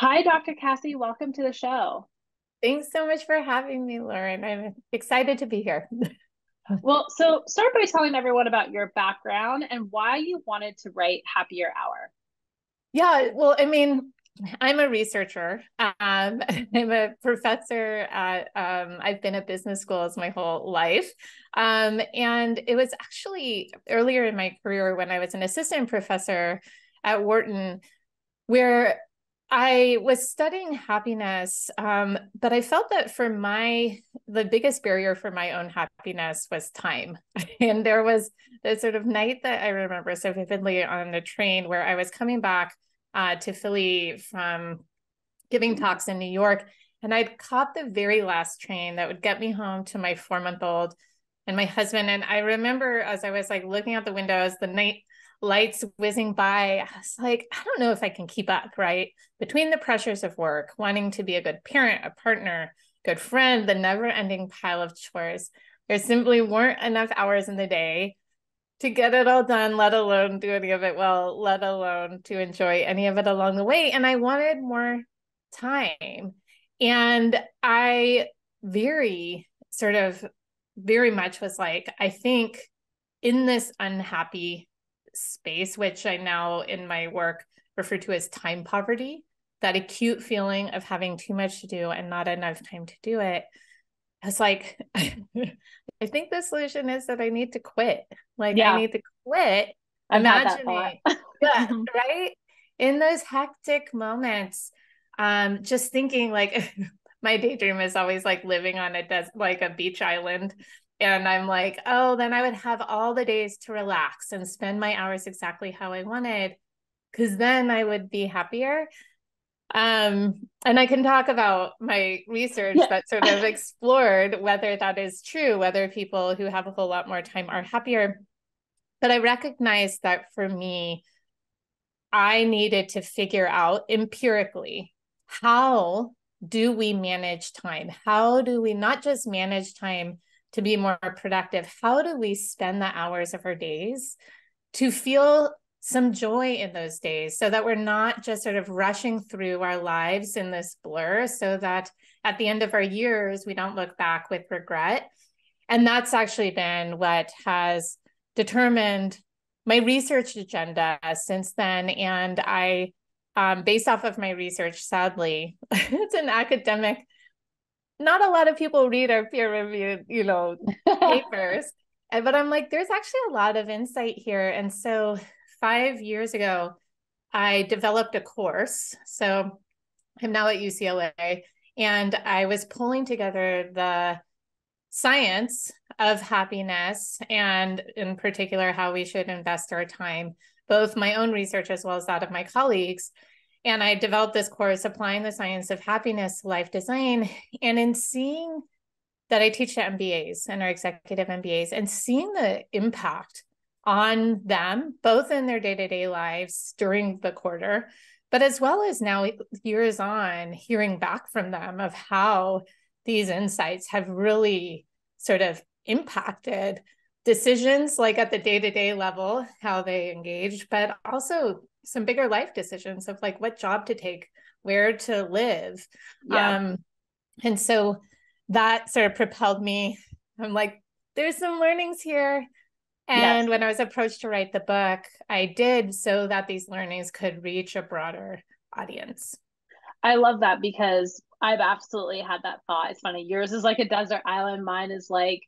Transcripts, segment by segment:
Hi, Dr. Cassie. Welcome to the show. Thanks so much for having me, Lauren. I'm excited to be here. well, so start by telling everyone about your background and why you wanted to write Happier Hour. Yeah, well, I mean, I'm a researcher. Um, I'm a professor at, um, I've been at business schools my whole life. Um, and it was actually earlier in my career when I was an assistant professor at Wharton, where I was studying happiness, um, but I felt that for my, the biggest barrier for my own happiness was time. and there was this sort of night that I remember so vividly on the train where I was coming back uh, to Philly from giving talks in New York. And I'd caught the very last train that would get me home to my four month old and my husband. And I remember as I was like looking out the windows, the night lights whizzing by. I was like, I don't know if I can keep up, right? Between the pressures of work, wanting to be a good parent, a partner, good friend, the never ending pile of chores, there simply weren't enough hours in the day to get it all done, let alone do any of it well, let alone to enjoy any of it along the way. And I wanted more time. And I very sort of very much was like, I think in this unhappy space, which I now in my work refer to as time poverty, that acute feeling of having too much to do and not enough time to do it. I was like, I think the solution is that I need to quit. Like yeah. I need to quit. I've imagining, yeah, right? In those hectic moments, um, just thinking like my daydream is always like living on a des- like a beach island and I'm like, oh, then I would have all the days to relax and spend my hours exactly how I wanted, because then I would be happier. Um, and I can talk about my research that sort of explored whether that is true, whether people who have a whole lot more time are happier. But I recognize that for me, I needed to figure out empirically how do we manage time? How do we not just manage time to be more productive, how do we spend the hours of our days to feel some joy in those days so that we're not just sort of rushing through our lives in this blur so that at the end of our years we don't look back with regret? And that's actually been what has determined my research agenda since then. And i um, based off of my research sadly it's an academic not a lot of people read our peer reviewed, you know, papers. Eh, but I'm like, there's actually a lot of insight here. And so five years ago, I developed a course. So I'm now at UCLA, and I was pulling together the science of happiness and, in particular, how we should invest our time, both my own research as well as that of my colleagues, and I developed this course, Applying the Science of Happiness Life Design. And in seeing that I teach to MBAs and our executive MBAs and seeing the impact on them, both in their day to day lives during the quarter, but as well as now, years on, hearing back from them of how these insights have really sort of impacted decisions like at the day to day level, how they engage, but also some bigger life decisions of like what job to take, where to live. Yeah. Um, and so that sort of propelled me. I'm like, there's some learnings here. And yes. when I was approached to write the book, I did so that these learnings could reach a broader audience. I love that because I've absolutely had that thought. It's funny. Yours is like a desert island. Mine is like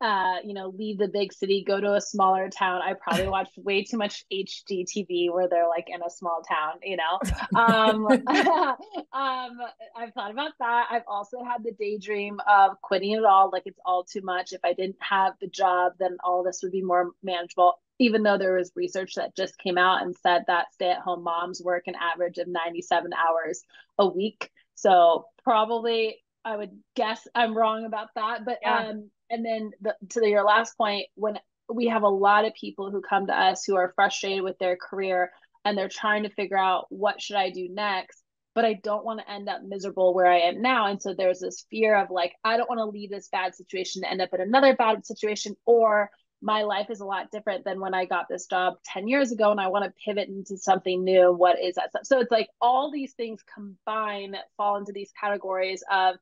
uh, you know, leave the big city, go to a smaller town. I probably watched way too much HGTV where they're like in a small town, you know. Um, um, I've thought about that. I've also had the daydream of quitting it all, like it's all too much. If I didn't have the job, then all this would be more manageable. Even though there was research that just came out and said that stay-at-home moms work an average of 97 hours a week. So probably I would guess I'm wrong about that, but yeah. um and then the, to your last point when we have a lot of people who come to us who are frustrated with their career and they're trying to figure out what should i do next but i don't want to end up miserable where i am now and so there's this fear of like i don't want to leave this bad situation to end up in another bad situation or my life is a lot different than when I got this job 10 years ago and I want to pivot into something new. What is that? So it's like all these things combine fall into these categories of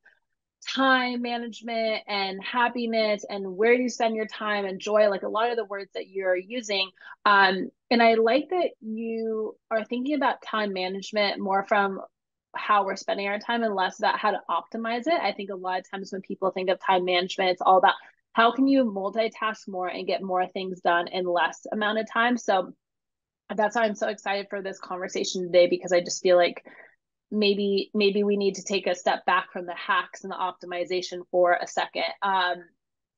time management and happiness and where you spend your time and joy like a lot of the words that you're using um and i like that you are thinking about time management more from how we're spending our time and less about how to optimize it. I think a lot of times when people think of time management it's all about how can you multitask more and get more things done in less amount of time. So that's why i'm so excited for this conversation today because i just feel like maybe maybe we need to take a step back from the hacks and the optimization for a second. Um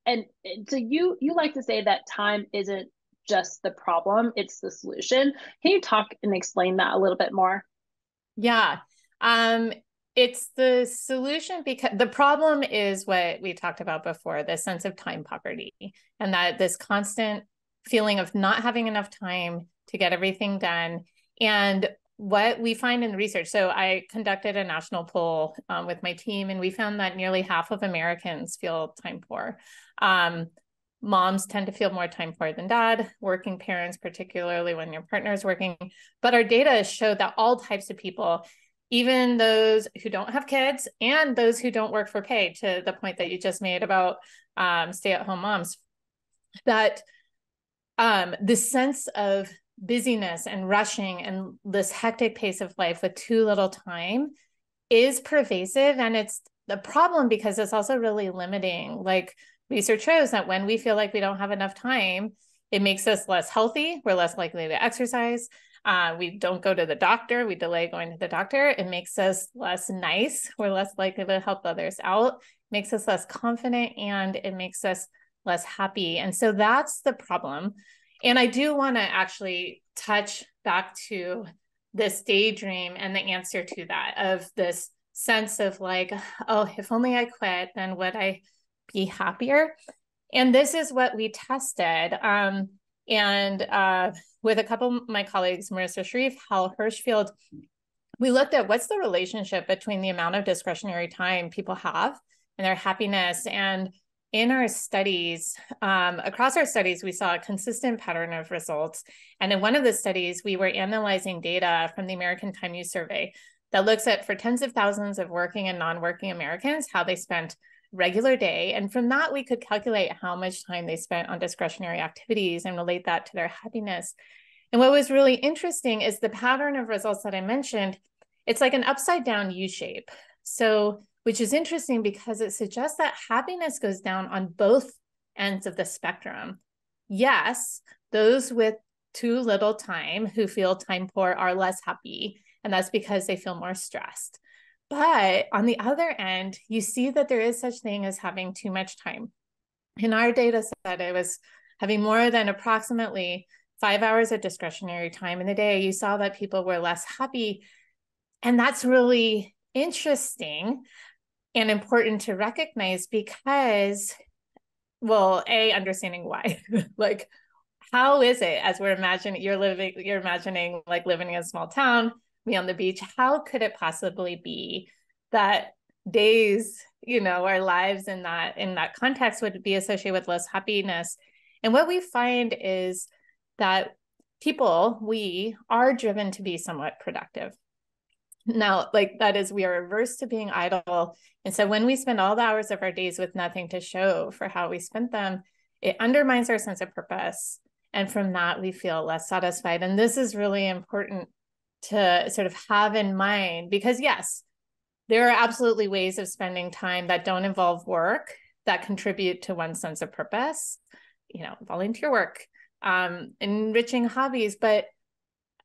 and, so you you like to say that time isn't just the problem it's the solution. Can you talk and explain that a little bit more? Yeah. Um it's the solution because the problem is what we talked about before the sense of time poverty and that this constant feeling of not having enough time to get everything done. And what we find in the research. So i conducted a national poll um, with my team and we found that nearly half of americans feel time poor. Um, moms tend to feel more time poor than dad working parents particularly when your partner is working. But our data showed that all types of people even those who don't have kids and those who don't work for pay to the point that you just made about um, stay-at-home moms that um, the sense of busyness and rushing and this hectic pace of life with too little time is pervasive. And it's the problem because it's also really limiting. Like research shows that when we feel like we don't have enough time it makes us less healthy. We're less likely to exercise. Uh, we don't go to the doctor. We delay going to the doctor. It makes us less nice. We're less likely to help others out. Makes us less confident and it makes us less happy. And so that's the problem and I do want to actually touch back to this daydream and the answer to that of this sense of like, oh, if only I quit, then would I be happier? And this is what we tested. Um, and uh, with a couple of my colleagues, Marissa Sharif, Hal Hershfield, we looked at what's the relationship between the amount of discretionary time people have and their happiness and in our studies, um, across our studies, we saw a consistent pattern of results. And in one of the studies, we were analyzing data from the American Time Use Survey that looks at for tens of thousands of working and non-working Americans, how they spent regular day. And from that, we could calculate how much time they spent on discretionary activities and relate that to their happiness. And what was really interesting is the pattern of results that I mentioned, it's like an upside down U shape. So which is interesting because it suggests that happiness goes down on both ends of the spectrum. Yes, those with too little time who feel time poor are less happy, and that's because they feel more stressed. But on the other end, you see that there is such thing as having too much time. In our data set, it was having more than approximately five hours of discretionary time in the day. You saw that people were less happy. And that's really interesting and important to recognize because well a understanding why like how is it as we're imagining you're living you're imagining like living in a small town me on the beach how could it possibly be that days you know our lives in that in that context would be associated with less happiness? And what we find is that people we are driven to be somewhat productive now, like that is, we are averse to being idle. And so when we spend all the hours of our days with nothing to show for how we spent them, it undermines our sense of purpose. And from that, we feel less satisfied. And this is really important to sort of have in mind because, yes, there are absolutely ways of spending time that don't involve work that contribute to one's sense of purpose, you know, volunteer work, um, enriching hobbies. But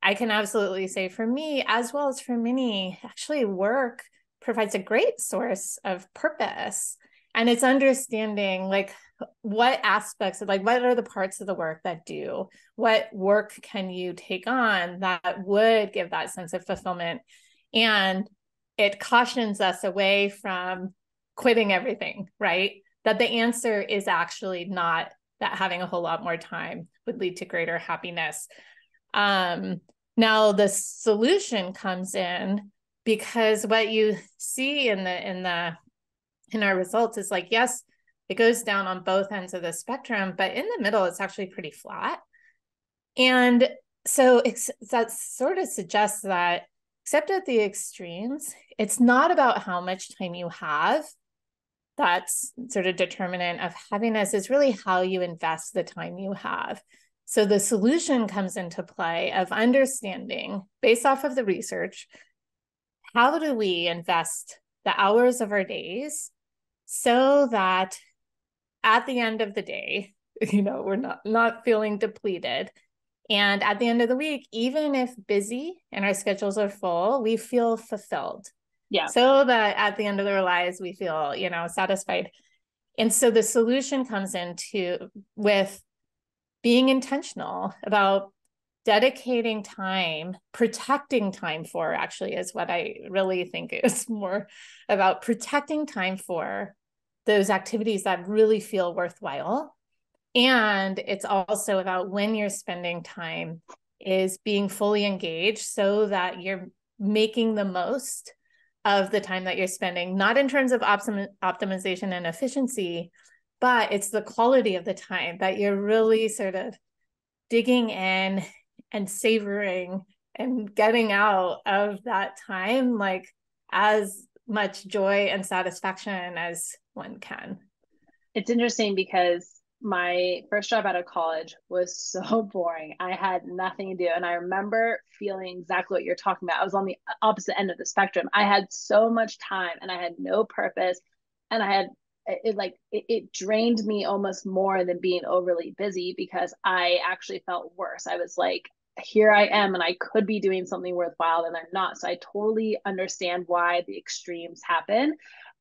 I can absolutely say for me, as well as for many, actually, work provides a great source of purpose. And it's understanding like what aspects of like what are the parts of the work that do? What work can you take on that would give that sense of fulfillment? And it cautions us away from quitting everything right? That the answer is actually not that having a whole lot more time would lead to greater happiness um now the solution comes in because what you see in the in the in our results is like yes, it goes down on both ends of the spectrum, but in the middle, it's actually pretty flat. And so that sort of suggests that, except at the extremes, it's not about how much time you have. That's sort of determinant of happiness, is really how you invest the time you have. So the solution comes into play of understanding, based off of the research, how do we invest the hours of our days so that at the end of the day, you know, we're not not feeling depleted. And at the end of the week, even if busy and our schedules are full, we feel fulfilled. Yeah. So that at the end of our lives, we feel, you know, satisfied. And so the solution comes into with being intentional about dedicating time, protecting time for actually is what I really think is more about protecting time for those activities that really feel worthwhile. And it's also about when you're spending time is being fully engaged so that you're making the most of the time that you're spending, not in terms of optim- optimization and efficiency, but it's the quality of the time that you're really sort of digging in and savoring and getting out of that time like as much joy and satisfaction as one can. It's interesting because my first job out of college was so boring. I had nothing to do. And I remember feeling exactly what you're talking about. I was on the opposite end of the spectrum. I had so much time and I had no purpose. And I had it like it, it drained me almost more than being overly busy because I actually felt worse. I was like, here I am and I could be doing something worthwhile and I'm not. So I totally understand why the extremes happen.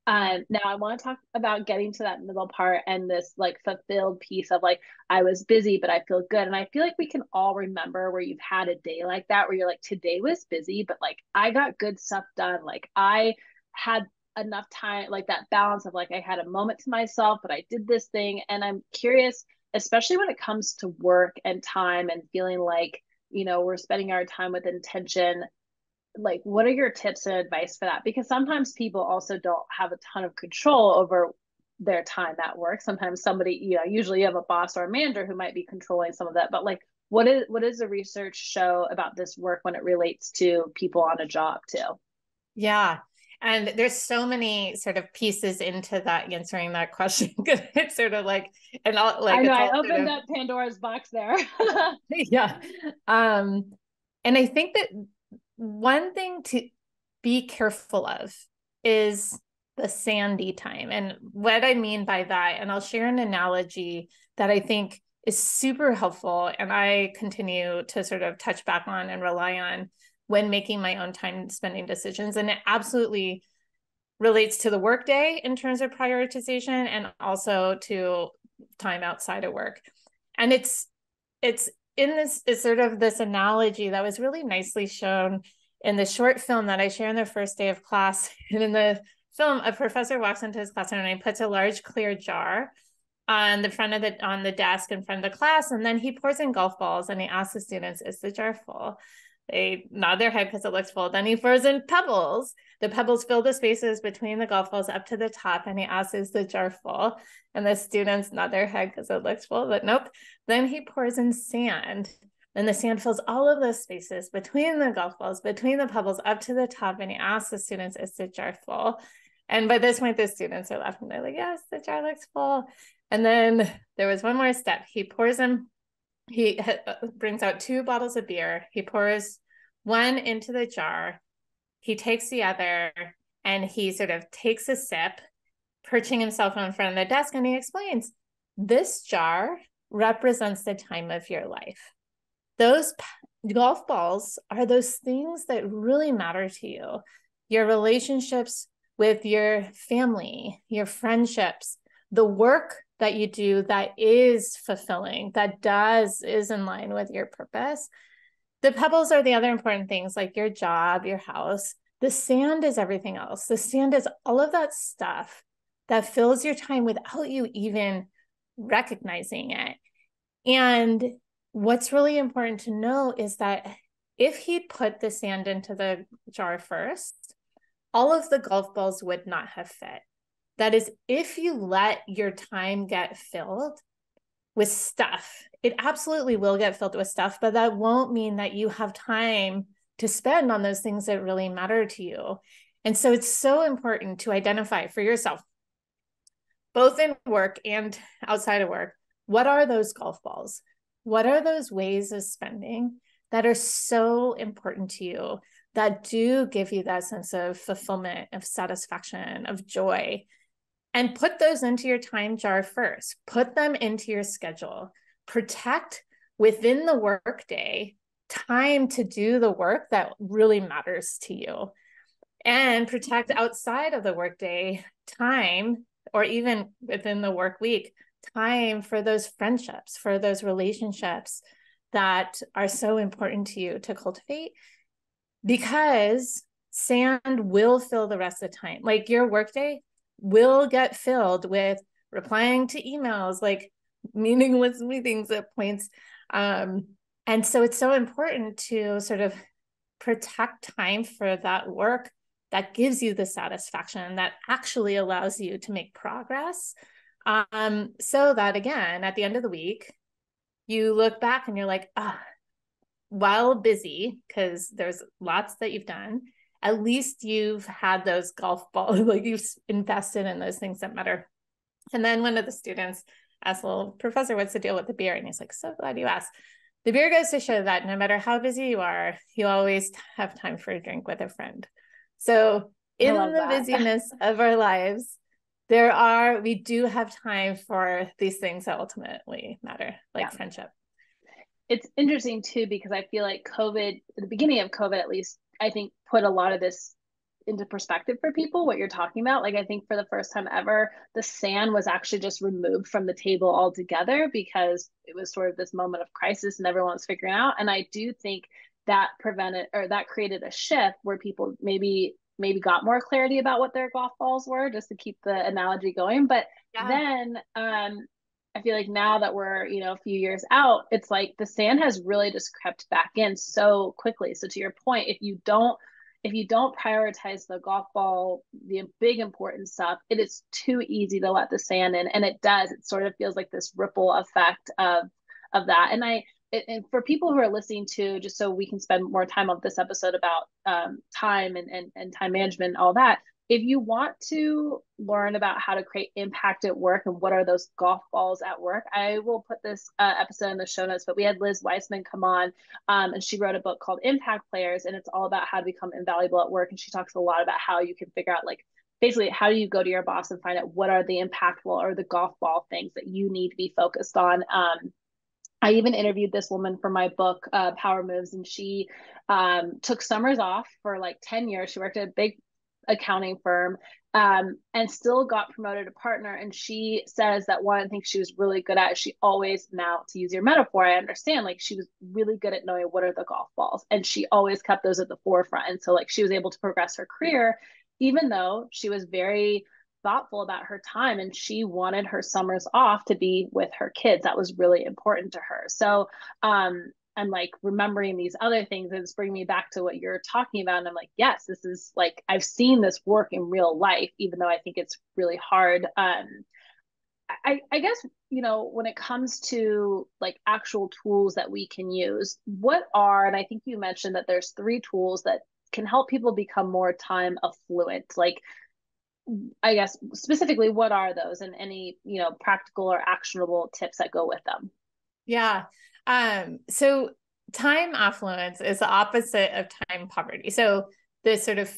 Um, now I want to talk about getting to that middle part and this like fulfilled piece of like I was busy but I feel good and I feel like we can all remember where you've had a day like that where you're like today was busy but like I got good stuff done like I had enough time like that balance of like I had a moment to myself but I did this thing. And I'm curious especially when it comes to work and time and feeling like you know we're spending our time with intention like what are your tips and advice for that? Because sometimes people also don't have a ton of control over their time at work. Sometimes somebody you know usually you have a boss or a manager who might be controlling some of that but like what is what does the research show about this work when it relates to people on a job too? Yeah and there's so many sort of pieces into that answering that question it's sort of like and all like i know i opened of, up pandora's box there. Yeah. Um and i think that one thing to be careful of is the sandy time. And what i mean by that and i'll share an analogy that i think is super helpful and i continue to sort of touch back on and rely on when making my own time spending decisions. And it absolutely relates to the workday in terms of prioritization and also to time outside of work. And it's it's in this is sort of this analogy that was really nicely shown in the short film that I share in the first day of class. And in the film, a professor walks into his classroom and he puts a large clear jar on the front of the on the desk in front of the class, and then he pours in golf balls and he asks the students, "Is the jar full?" They nod their head because it looks full. Then he throws in pebbles. The pebbles fill the spaces between the golf balls up to the top, and he asks, Is the jar full? And the students nod their head because it looks full, but nope. Then he pours in sand. And the sand fills all of those spaces between the golf balls, between the pebbles up to the top. And he asks the students, Is the jar full? And by this point, the students are laughing. They're like, Yes, the jar looks full. And then there was one more step. He pours in he uh, brings out two bottles of beer. He pours one into the jar. He takes the other and he sort of takes a sip, perching himself in front of the desk, and he explains this jar represents the time of your life. Those golf balls are those things that really matter to you your relationships with your family, your friendships, the work that you do that is fulfilling, that does, is in line with your purpose. The pebbles are the other important things like your job, your house. The sand is everything else. The sand is all of that stuff that fills your time without you even recognizing it. And what's really important to know is that if he'd put the sand into the jar first, all of the golf balls would not have fit That is, if you let your time get filled with stuff, it absolutely will get filled with stuff, but that won't mean that you have time to spend on those things that really matter to you. And so it's so important to identify for yourself, both in work and outside of work, what are those golf balls? What are those ways of spending that are so important to you that do give you that sense of fulfillment, of satisfaction, of joy? And put those into your time jar first. Put them into your schedule. Protect within the workday time to do the work that really matters to you and protect mm-hmm. outside of the workday time or even within the work week time for those friendships for those relationships that are so important to you to cultivate because sand will fill the rest of the time like your workday will get filled with replying to emails like meaningless meetings at points um, and so it's so important to sort of protect time for that work that gives you the satisfaction that actually allows you to make progress. Um, so that again, at the end of the week, you look back and you're like, ah, while busy, because there's lots that you've done, at least you've had those golf balls, like you've invested in those things that matter. And then one of the students asked, Well, professor, what's the deal with the beer? And he's like, So glad you asked the beer goes to show that no matter how busy you are, you always have time for a drink with a friend. So, in the that. busyness of our lives, there are, we do have time for these things that ultimately matter, like yeah. friendship. It's interesting too, because I feel like COVID, the beginning of COVID at least, I think put a lot of this into perspective for people what you're talking about like i think for the first time ever the sand was actually just removed from the table altogether because it was sort of this moment of crisis and everyone's figuring out and i do think that prevented or that created a shift where people maybe maybe got more clarity about what their golf balls were just to keep the analogy going but yeah. then um I feel like now that we're, you know, a few years out, it's like the sand has really just crept back in so quickly. So to your point, if you don't if you don't prioritize the golf ball, the big important stuff, it is too easy to let the sand in, and it does. It sort of feels like this ripple effect of of that. And I and for people who are listening to, just so we can spend more time on this episode about um, time and, and and time management and all that if you want to learn about how to create impact at work and what are those golf balls at work, I will put this uh, episode in the show notes. But we had Liz Wiseman come on, um, and she wrote a book called Impact Players, and it's all about how to become invaluable at work. And she talks a lot about how you can figure out, like, basically, how do you go to your boss and find out what are the impactful or the golf ball things that you need to be focused on. Um, I even interviewed this woman for my book, uh, Power Moves, and she um, took summers off for like 10 years. She worked at a big accounting firm um, and still got promoted to partner. And she says that one thing she was really good at, she always now, to use your metaphor, I understand, like she was really good at knowing what are the golf balls. And she always kept those at the forefront. And so like she was able to progress her career, even though she was very thoughtful about her time and she wanted her summers off to be with her kids. That was really important to her. So um I'm like remembering these other things and it's bringing me back to what you're talking about. And I'm like, yes, this is like, I've seen this work in real life, even though I think it's really hard. Um, I, I guess, you know, when it comes to like actual tools that we can use, what are, and I think you mentioned that there's three tools that can help people become more time affluent. Like, I guess specifically, what are those and any, you know, practical or actionable tips that go with them? Yeah. Um, so time affluence is the opposite of time poverty. So this sort of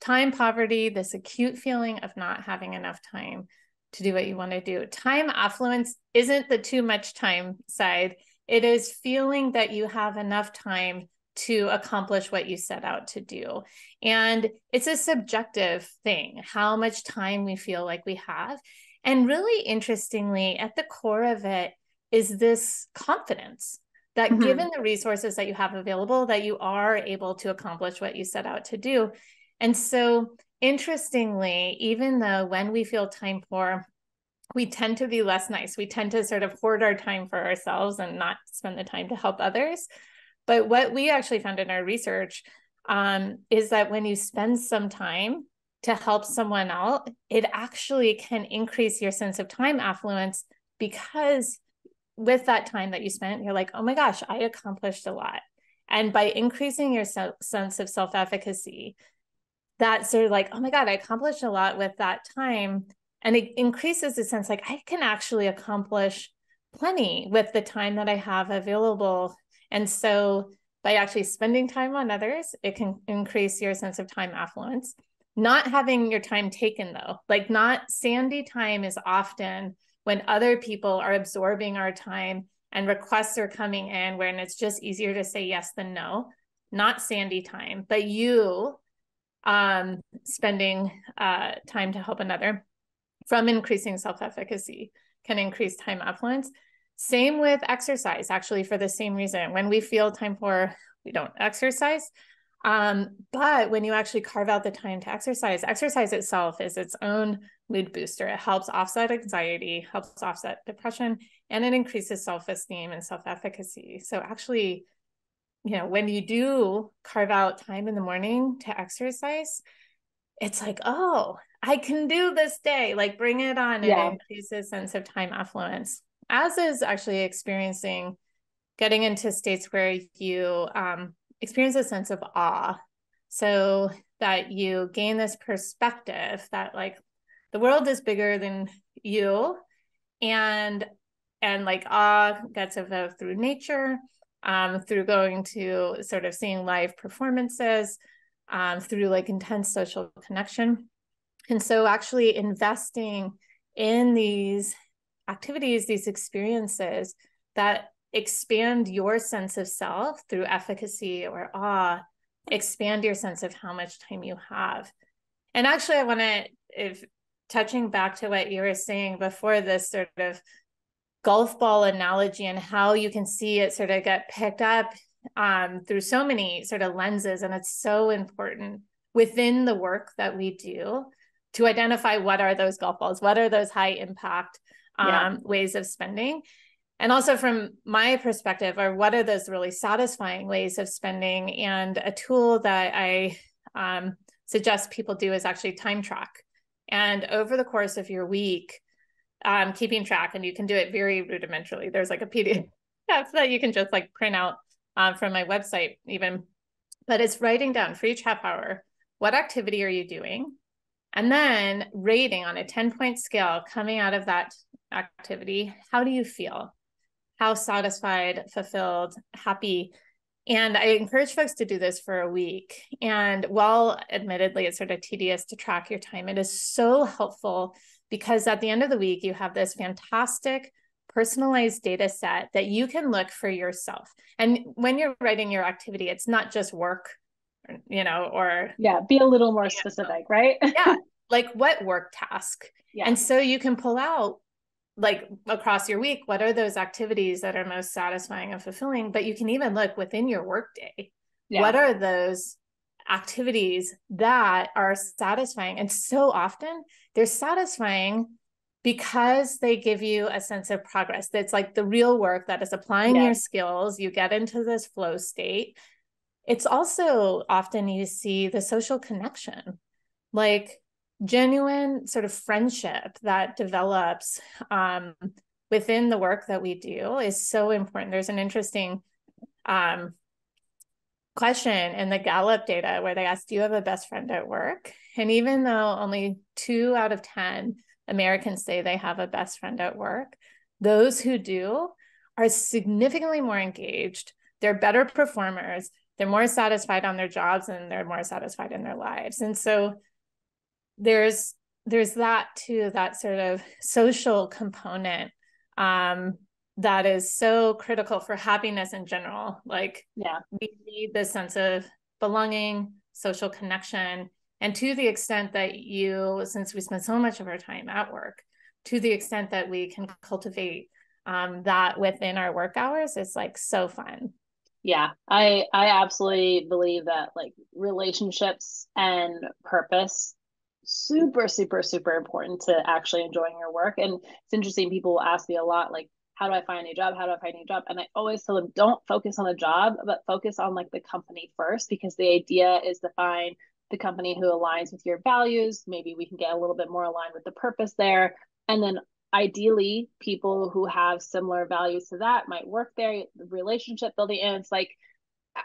time poverty, this acute feeling of not having enough time to do what you want to do. Time affluence isn't the too much time side. It is feeling that you have enough time to accomplish what you set out to do. And it's a subjective thing, how much time we feel like we have. And really interestingly, at the core of it is this confidence that mm-hmm. given the resources that you have available that you are able to accomplish what you set out to do. And so interestingly even though when we feel time poor we tend to be less nice. We tend to sort of hoard our time for ourselves and not spend the time to help others. But what we actually found in our research um, is that when you spend some time to help someone out, it actually can increase your sense of time affluence because with that time that you spent, you're like, oh my gosh, I accomplished a lot. And by increasing your sense of self efficacy, that's sort of like, oh my God, I accomplished a lot with that time. And it increases the sense like I can actually accomplish plenty with the time that I have available. And so by actually spending time on others, it can increase your sense of time affluence. Not having your time taken, though, like not sandy time is often when other people are absorbing our time and requests are coming in when it's just easier to say yes than no. Not sandy time but you um spending uh time to help another from increasing self-efficacy can increase time affluence same with exercise actually for the same reason. When we feel time for we don't exercise um, but when you actually carve out the time to exercise, exercise itself is its own mood booster. It helps offset anxiety, helps offset depression, and it increases self-esteem and self-efficacy. So actually, you know, when you do carve out time in the morning to exercise, it's like, oh, I can do this day. Like bring it on. Yeah. It increases sense of time affluence. As is actually experiencing getting into states where you um, experience a sense of awe. So that you gain this perspective that like the world is bigger than you and and like awe gets evoked through nature um, through going to sort of seeing live performances um, through like intense social connection. And so actually investing in these activities these experiences that expand your sense of self through efficacy or awe. Expand your sense of how much time you have. And actually i want to if touching back to what you were saying before this sort of golf ball analogy and how you can see it sort of get picked up um, through so many sort of lenses and it's so important within the work that we do to identify what are those golf balls what are those high impact um, yeah. ways of spending and also from my perspective or what are those really satisfying ways of spending? And a tool that i um, suggest people do is actually time track. And over the course of your week um, keeping track and you can do it very rudimentarily. There's like a pdf that you can just like print out um, from my website even. But it's writing down for each half hour what activity are you doing? And then rating on a 10 point scale coming out of that activity how do you feel how satisfied, fulfilled, happy. And I encourage folks to do this for a week. And while admittedly it's sort of tedious to track your time, it is so helpful because at the end of the week, you have this fantastic personalized data set that you can look for yourself. And when you're writing your activity, it's not just work, you know, or yeah, be a little more specific, right? yeah. Like what work task? Yeah. And so you can pull out like across your week what are those activities that are most satisfying and fulfilling? But you can even look within your workday. Yeah. what are those activities that are satisfying? And so often they're satisfying because they give you a sense of progress. That's like the real work that is applying your skills you get into this flow state. It's also often you see the social connection. Like genuine sort of friendship that develops um, within the work that we do is so important. There's an interesting um, question in the Gallup data where they asked, Do you have a best friend at work? And even though only two out of 10 Americans say they have a best friend at work, those who do are significantly more engaged. They're better performers. They're more satisfied on their jobs and they're more satisfied in their lives. And so there's there's that too that sort of social component um, that is so critical for happiness in general. Like yeah. we need this sense of belonging social connection and to the extent that you since we spend so much of our time at work to the extent that we can cultivate um, that within our work hours is like so fun. Yeah i i absolutely believe that like relationships and purpose super super super important to actually enjoying your work and it's interesting people will ask me a lot like how do i find a job how do i find a job and i always tell them don't focus on the job but focus on like the company first because the idea is to find the company who aligns with your values. Maybe we can get a little bit more aligned with the purpose there. And then ideally, people who have similar values to that might work there, relationship building. And it's like,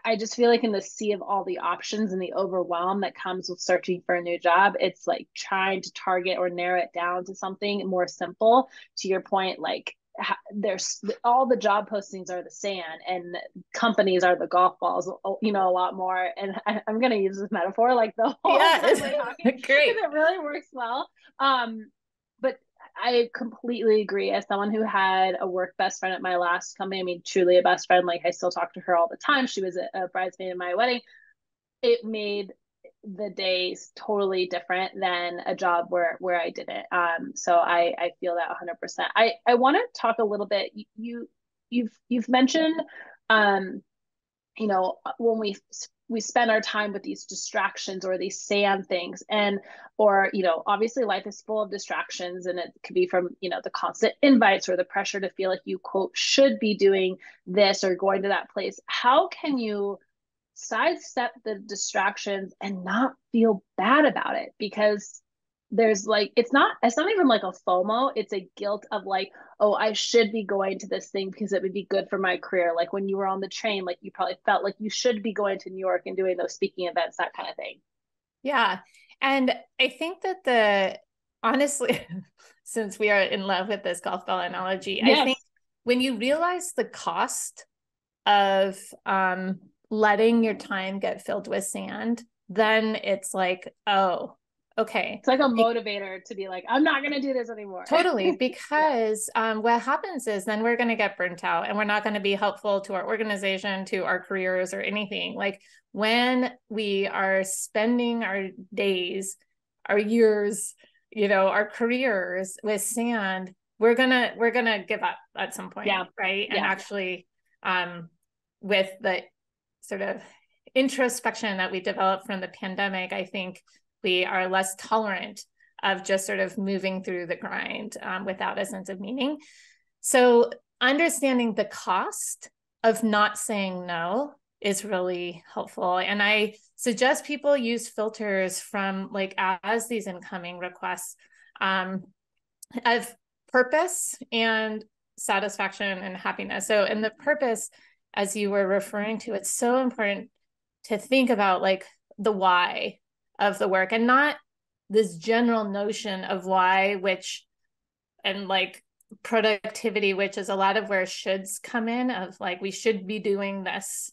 I just feel like in the sea of all the options and the overwhelm that comes with searching for a new job, it's like trying to target or narrow it down to something more simple. To your point, like there's all the job postings are the sand and companies are the golf balls you know a lot more. And I, am going to use this metaphor like the whole yeah great. it really works well. Um i completely agree as someone who had a work best friend at my last company i mean truly a best friend like i still talk to her all the time she was a, a bridesmaid in my wedding it made the days totally different than a job where where I didn't. Um, so I I feel that 100%. I I want to talk a little bit. You you've you've mentioned, um, you know, when we we spend our time with these distractions or these sand things and or you know obviously life is full of distractions and it could be from you know the constant invites or the pressure to feel like you quote should be doing this or going to that place. How can you sidestep the distractions and not feel bad about it? Because there's like it's not it's not even like a FOMO. It's a guilt of like oh I should be going to this thing because it would be good for my career. Like when you were on the train like you probably felt like you should be going to New York and doing those speaking events that kind of thing. Yeah. And I think that the honestly since we are in love with this golf ball analogy yes. I think when you realize the cost of um letting your time get filled with sand, then it's like, oh, okay. It's like a motivator to be like, I'm not going to do this anymore. Totally. Because um, what happens is then we're going to get burnt out and we're not going to be helpful to our organization, to our careers, or anything. Like when we are spending our days, our years, you know, our careers with sand, we're gonna we're gonna give up at some point yeah right and yeah. actually um with the sort of introspection that we developed from the pandemic, I think we are less tolerant of just sort of moving through the grind um, without a sense of meaning. So, understanding the cost of not saying no is really helpful. And I suggest people use filters from like as these incoming requests um, of purpose and satisfaction and happiness. So, in the purpose, as you were referring to, it's so important to think about like the why of the work and not this general notion of why, which and like productivity, which is a lot of where shoulds come in of like, we should be doing this.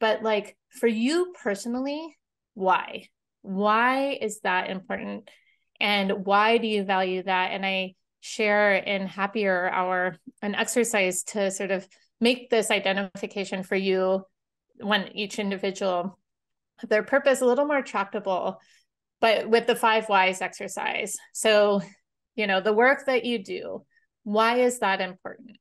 But like for you personally, why? Why is that important? And why do you value that? And I share in Happier Hour an exercise to sort of make this identification for you when each individual their purpose a little more tractable but with the five whys exercise. So you know the work that you do why is that important?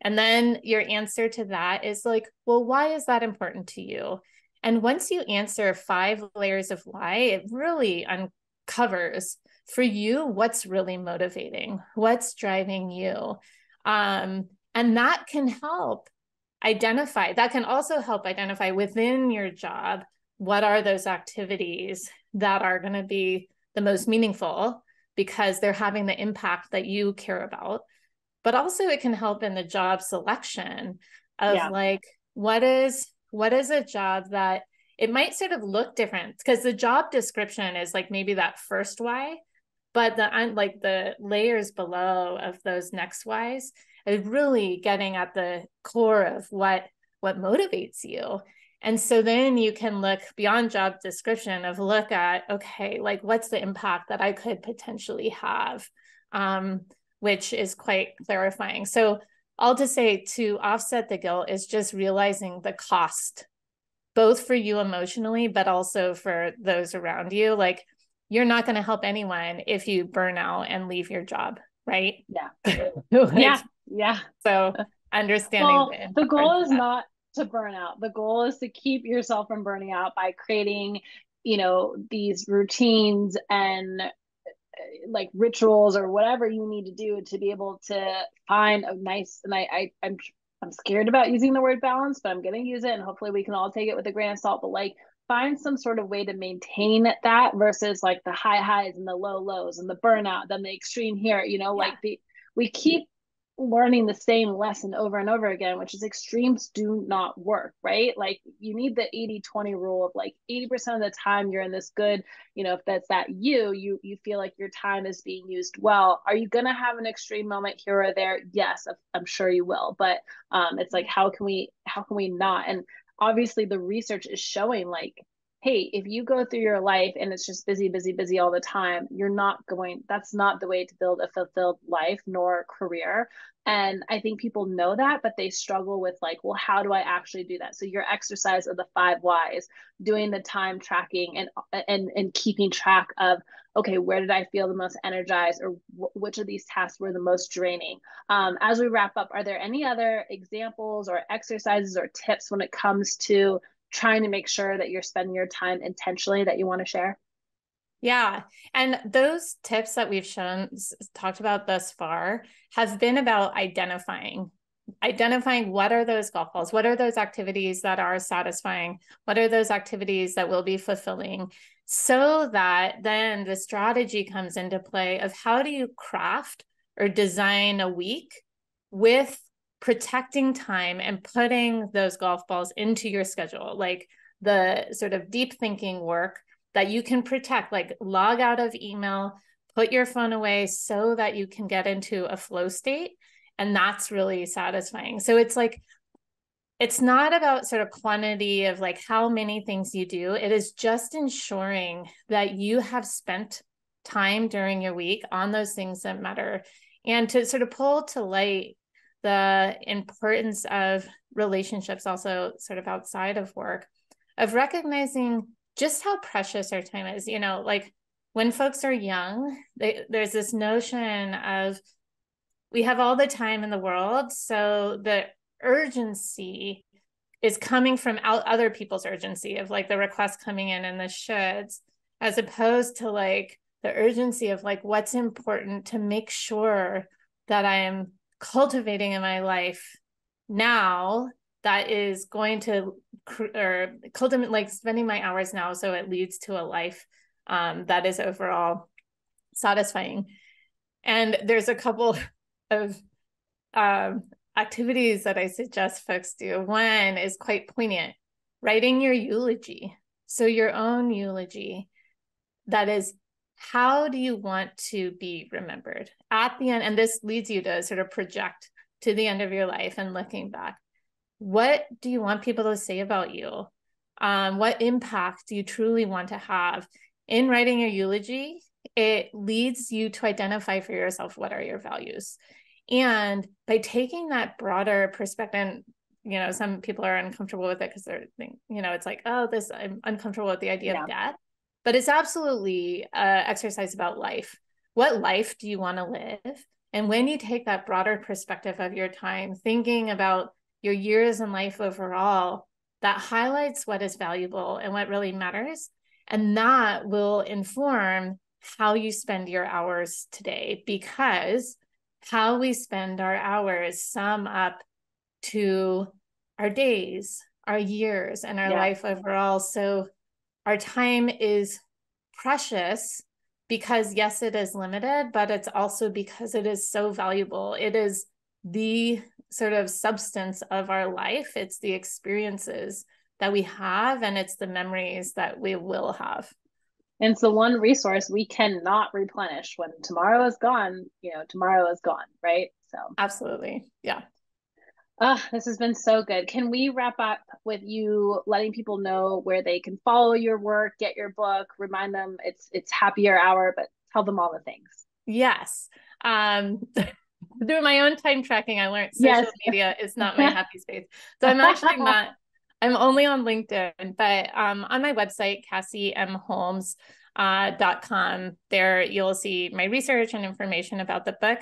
And then your answer to that is like well why is that important to you? And once you answer five layers of why it really uncovers for you what's really motivating what's driving you. Um, and that can help identify, that can also help identify within your job what are those activities that are going to be the most meaningful because they're having the impact that you care about. But also it can help in the job selection of yeah. like what is what is a job that it might sort of look different because the job description is like maybe that first why but the like the layers below of those next whys is really getting at the core of what what motivates you and so then you can look beyond job description of look at okay like what's the impact that i could potentially have um, which is quite clarifying. So all to say to offset the guilt is just realizing the cost both for you emotionally but also for those around you. Like you're not going to help anyone if you burn out and leave your job right? Yeah. Yeah yeah. So understanding well, the, the goal is not to burn out. The goal is to keep yourself from burning out by creating, you know, these routines and uh, like rituals or whatever you need to do to be able to find a nice and I, I I'm I'm scared about using the word balance, but I'm gonna use it and hopefully we can all take it with a grain of salt. But like find some sort of way to maintain that versus like the high highs and the low lows and the burnout, then the extreme here, you know, yeah. like the we keep learning the same lesson over and over again, which is extremes do not work, right? Like you need the 80 20 rule of like 80% of the time you're in this good, you know, if that's that you, you you feel like your time is being used well. Are you gonna have an extreme moment here or there? Yes, I'm sure you will. But um it's like how can we how can we not? And obviously the research is showing like hey, if you go through your life and it's just busy, busy, busy all the time, you're not going, that's not the way to build a fulfilled life nor career. And I think people know that, but they struggle with like, well, how do I actually do that? So your exercise of the five whys, doing the time tracking and and and keeping track of, okay, where did I feel the most energized, or which of these tasks were the most draining? Um, as we wrap up, are there any other examples or exercises or tips when it comes to trying to make sure that you're spending your time intentionally that you want to share? Yeah. And those tips that we've shown talked about thus far have been about identifying identifying what are those golf balls what are those activities that are satisfying what are those activities that will be fulfilling so that then the strategy comes into play of how do you craft or design a week with protecting time and putting those golf balls into your schedule, like the sort of deep thinking work that you can protect, like log out of email, put your phone away so that you can get into a flow state. And that's really satisfying. So it's like, it's not about sort of quantity of like how many things you do. It is just ensuring that you have spent time during your week on those things that matter and to sort of pull to light the importance of relationships also sort of outside of work of recognizing just how precious our time is. You know like when folks are young they, there's this notion of we have all the time in the world so the urgency is coming from out other people's urgency of like the requests coming in and the shoulds as opposed to like the urgency of like what's important to make sure that i am cultivating in my life now that is going to or cultivate like spending my hours now so it leads to a life um, that is overall satisfying. And there's a couple of um, activities that i suggest folks do. One is quite poignant writing your eulogy. So your own eulogy that is how do you want to be remembered at the end? And this leads you to sort of project to the end of your life and looking back. What do you want people to say about you? Um, what impact do you truly want to have? In writing your eulogy, it leads you to identify for yourself what are your values. And by taking that broader perspective, and you know, some people are uncomfortable with it because they're, you know, it's like, oh, this, I'm uncomfortable with the idea yeah. of death but it's absolutely an exercise about life. What life do you want to live? And when you take that broader perspective of your time, thinking about your years in life overall, that highlights what is valuable and what really matters. And that will inform how you spend your hours today because how we spend our hours sum up to our days, our years, and our yeah. life overall. So our time is precious because yes it is limited but it's also because it is so valuable. It is the sort of substance of our life. It's the experiences that we have and it's the memories that we will have. And it's the one resource we cannot replenish when tomorrow is gone you know tomorrow is gone right? So absolutely. Yeah Oh, this has been so good. Can we wrap up with you letting people know where they can follow your work, get your book, remind them it's it's happier hour, but tell them all the things. Yes. Um through my own time tracking, I learned social yes. media is not my happy space. So I'm actually not I'm only on LinkedIn, but um on my website, Cassie M. Holmes uh, dot com. There you'll see my research and information about the book.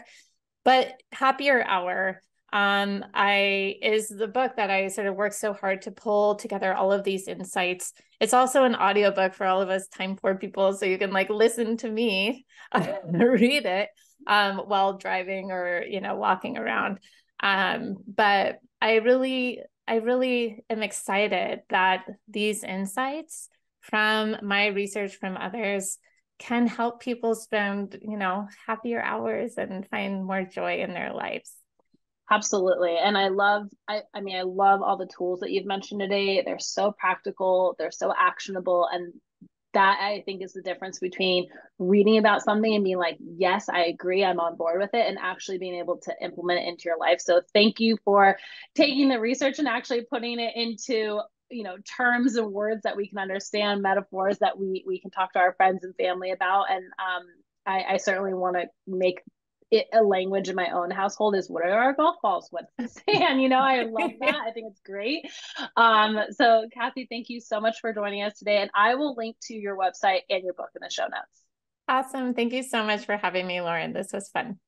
But happier hour um, I is the book that I sort of worked so hard to pull together all of these insights. It's also an audiobook for all of us time poor people, so you can like listen to me read it um, while driving or you know walking around. Um, but I really I really am excited that these insights from my research from others can help people spend, you know, happier hours and find more joy in their lives. Absolutely. And I love I I mean I love all the tools that you've mentioned today. They're so practical, they're so actionable and that I think is the difference between reading about something and being like, yes, I agree, I'm on board with it, and actually being able to implement it into your life. So thank you for taking the research and actually putting it into you know terms and words that we can understand metaphors that we we can talk to our friends and family about and um I, I certainly want to make it, a language in my own household is what are our golf balls? What's the sand? You know, I love that. I think it's great. Um, so Cassie, thank you so much for joining us today. And I will link to your website and your book in the show notes. Awesome. Thank you so much for having me, Lauren. This was fun.